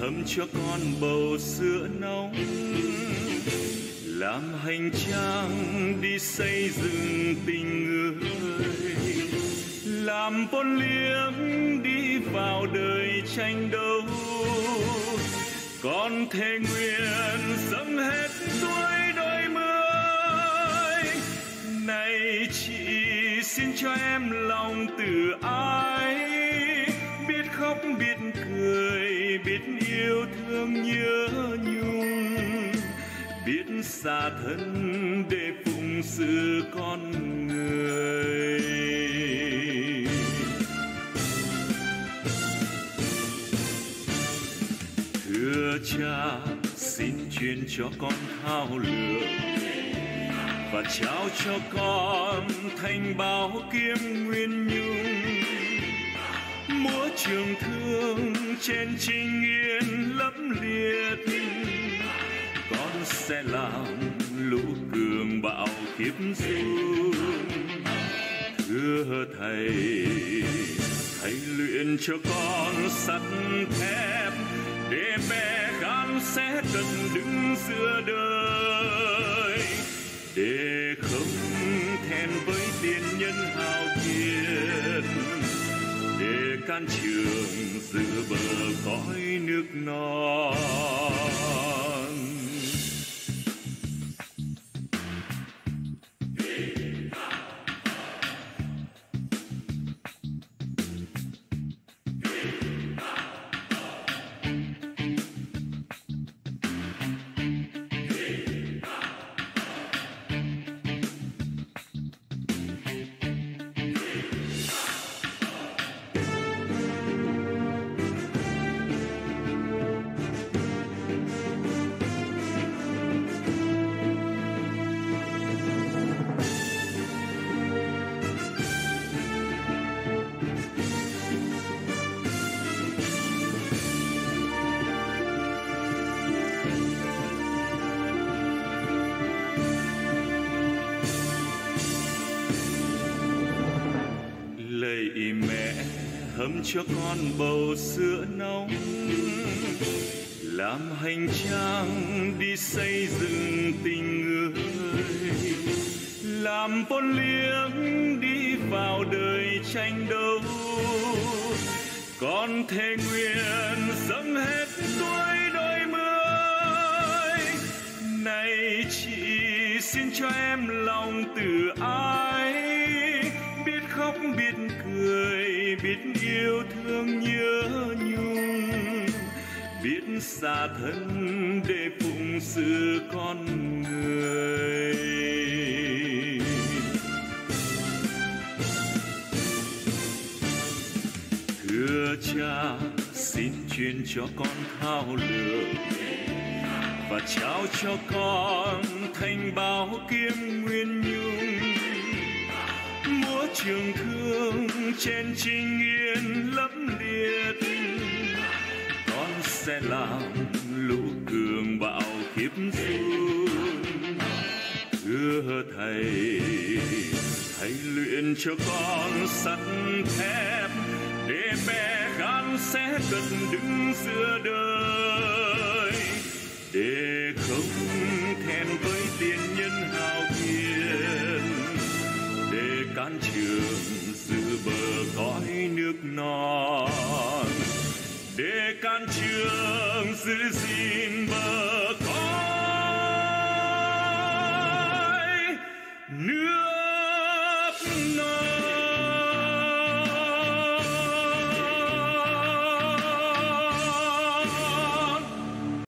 hâm cho con bầu sữa nóng. Làm hành trang đi xây dựng tình người. Làm con liếc đi vào đời tranh đấu. Con thề nguyện dâng hết tuổi đôi mươi này chị, xin cho em lòng từ ái. Biết khóc, biết cười biết yêu thương nhớ nhung, biết xa thân để phụng sự con người. Thưa cha, xin truyền cho con thao lược và trao cho con thành bảo kiếm nguyên nhung trường thương trên trình yên lẫm liệt. Con sẽ làm lũ cường bạo kiếp dung thưa thầy thầy luyện cho con sắt thép, để mẹ gan sẽ cần đứng giữa đời. Để không thèn với tiền nhân hào kiệt trường giữa bờ cõi nước non. Hâm cho con bầu sữa nóng, làm hành trang đi xây dựng tình người, làm con liếng đi vào đời tranh đấu. Con thề nguyện dâng hết tuổi đôi mươi, này chị xin cho em lòng từ ái, biết khóc biết cười biết yêu thương nhớ nhung, biết xa thân để phụng sự con người. Thưa cha, xin truyền cho con thao lược và trao cho con thành bao kiếm nguyên nhung trường thương trên trình yên lẫm liệt. Con sẽ làm lũ cường bạo kiếp xuống thưa thầy thầy luyện cho con sắt thép để mẹ gan sẽ cần đứng giữa đời. Để không để can trường giữ gìn bậc